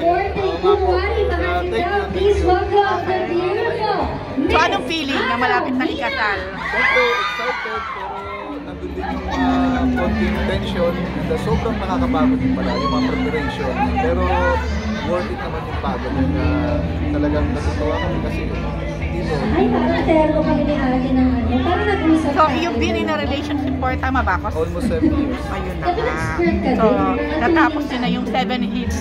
for February, mga kita, please welcome the beautiful feeling na malapit na ikasal? Siyempre, excited, pero nandun din yung uh, konting tension uh, sobrang nakakapagod din pala yung mga preparation. Pero worth it naman yung pagod uh, talagang natutuwa kami kasi. Ay, parang terno kami ni Ate ng ano. Parang nag-usap So, tayo. you've been in a relationship for, tama ba ako? Almost seven years. Ayun na nga. So, natapos din na yung 7 hits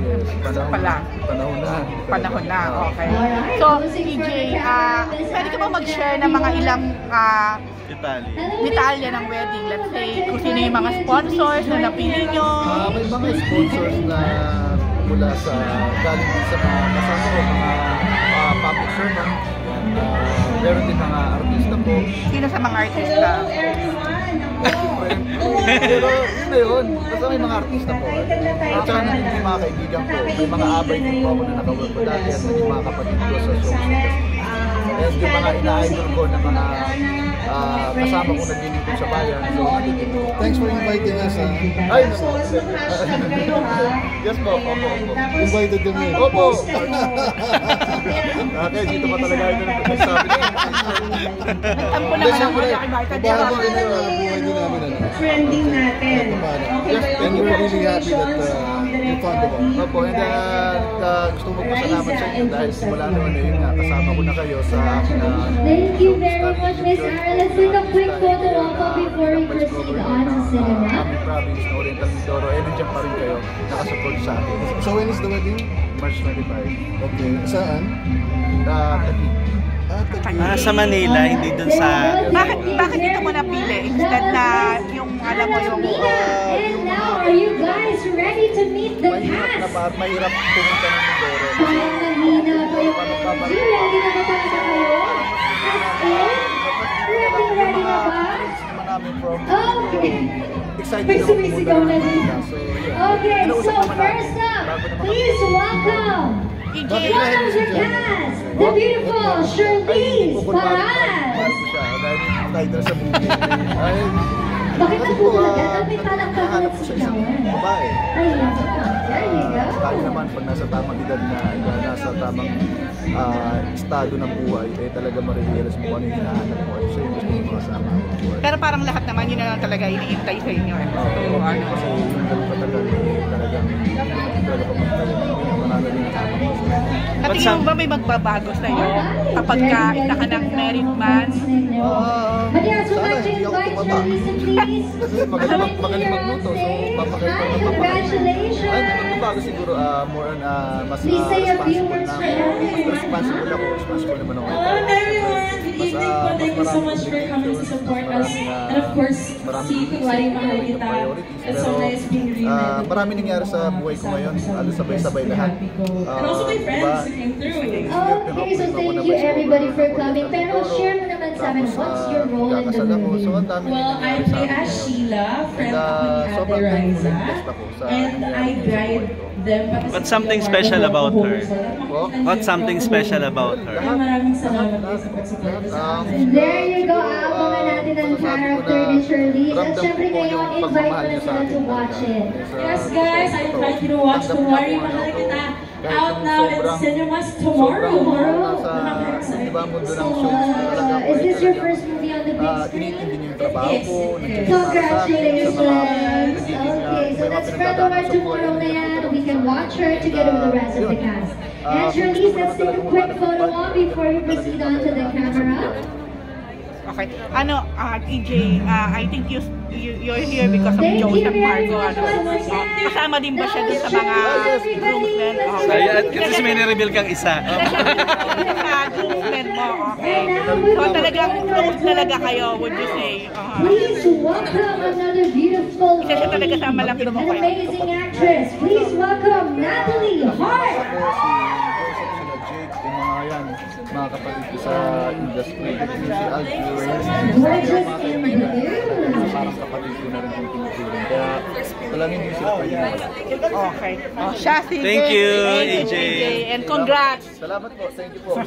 Yes, panahon, pala. panahon na. Panahon na, okay. So, TJ, for ah, pwede ka ba mag-share ng mga ilang ah, Italy. detalye ng wedding? Let's say, kung sino yung mga sponsors na napili nyo. Ah, may mga sponsors na mula sa galing sa mga kasama ko, mga ah, public servant. Meron din mga artista po. Sino sa mga artista? Pero yun na yun. Basta may mga artista po. At saka naging yung mga kaibigan ko. May mga abay din po ako na nakawork ko dati at naging mga kapatid ko sa shows. And yung mga ina-idol ko na mga ah, kasama ko naglilingkod sa bayan. So. Thanks for inviting us. ah. Ay, naku. yes po, opo, opo. Invited kami. Opo! Okay, dito pa talaga ito na nagsabi na yun. Tampo naman ang mga Bago kibarkad. rin ang uh, buhay din namin. Ano. Trending natin. Okay And we're really happy that uh, of us. Opo, and uh, uh, gusto mo magpasalamat sa inyo dahil simula naman na yun nga, kasama ko na kayo sa aking uh, Thank you very much, Miss Ara. Let's take a quick photo op before we proceed on to cinema. Aming province na Oriental Mindoro, eh nandiyan pa rin kayo, nakasupport sa akin. So when is the wedding? March 25. Okay. Saan? Uh, Taguig. Ah, sa Manila, hindi dun sa... Bakit, bakit dito mo napili? Instead na yung, alam mo, yung... uh, And now, are you guys ready to meet the Mahirap na cast? ba? Mahirap pumunta ng Mindoro. Parang nahina pa yung energy. Ready na ba talaga kayo? As in? Ready, ready na ba? naman namin from Okay. excited May ako sumisigaw pumunta na ng din. Manila. So, yeah. Okay, so Kinausap naman namin first up, bago naman please kami- welcome EJ, one of the cast, the beautiful Ay, Charlize kukunwari- Paraz. kukunwari ko siya dahil title sa movie. Bakit kasi nagbubulag ah, yan? Ang may talak ka naghahanap sa ko sa isang sigawan. babae. Ayun. There you go. Tayo naman pag nasa tamang edad na, na nasa tamang ah, estado ng buhay, eh talaga marirealize mo ano yung hinahanap mo at siya yung gusto mo makasama pero parang lahat naman yun na lang talaga iniintay sa inyo. Eh. So, Oo, ano, kasi yung eh, talagang naman talaga At tingin mo ba may magbabago sa iyo kapag ka ka ng married man? Sana like please. Kasi magaling, mag, magaling magluto, so papakita Hi, ko na papakita. Ay, congratulations. magbabago siguro, ah, more on, ah, mas few responsible words na for ako. Mas responsible ako, responsible naman ako. Hello everyone! Good evening po. Thank you so much for maraming coming to support us. maraming, And of course, maraming si Kuwari Mahal maraming Kita. It's so nice being ah, reunited. marami nangyari sa buhay ko ngayon. Halos sabay-sabay lahat. And also my friends diba? who came through. Okay, so thank you everybody for coming. Pero share mo naman sa amin, what's your role in the So, movie? Well, I play as. Sheila, friend And, ako ni uh, Ate sobrang Riza. thankful and I guide them. What's something special about her? What's something special about her? Maraming salamat sa pag-support sa Um. There you go, aabangan ah, natin ang character ni Charlize. At syempre ngayon, invite mo na sila to watch it. Yes, ah, guys, I invite you to watch Kumari po Mahal ano Kita to, kahit out yung now in sobrang- cinemas tomorrow. sobrang nasa, Nakaka-excite. di ba, mundo ng So, shows ko talaga uh, ako is eh, this your talagang, first movie on the big ah, screen? tinitin din yung trabaho It is, ko, it is. nandiyan yung para sa akin, sa mga Congratulations! nagiging, ah, Okay, so may mga let's spread pinagdadaanan over sa buhay, tomorrow na hindi yan. ko We can watch her together with the rest of the Yun. cast. Ah, And kung gusto Charlize, mo let's take a naman quick talagang photo magpapalad, op before we proceed on to the camera. Okay. Ano, ah, EJ, ah, I think you, you, you're here because of Joseph Marco. Ano, again. kasama din ba siya dun sa mga groomsmen? Okay. Kasi may nireveal kang isa. sa groomsmen mo, okay. So talagang close talaga kayo, would you say? Uh, Please welcome another beautiful isa siya talaga sa malapit mo an kayo. amazing actress. Please welcome Natalie Hart. Mga yan, mga kapatid ko sa industry. Si Alfie, Gorgeous in blue. parang kapatid ko na rin yung tinuturing. Kaya talagang hindi sila. Okay. Oh, siya si Thank you, AJ. AJ. And congrats! Salamat po, thank you po.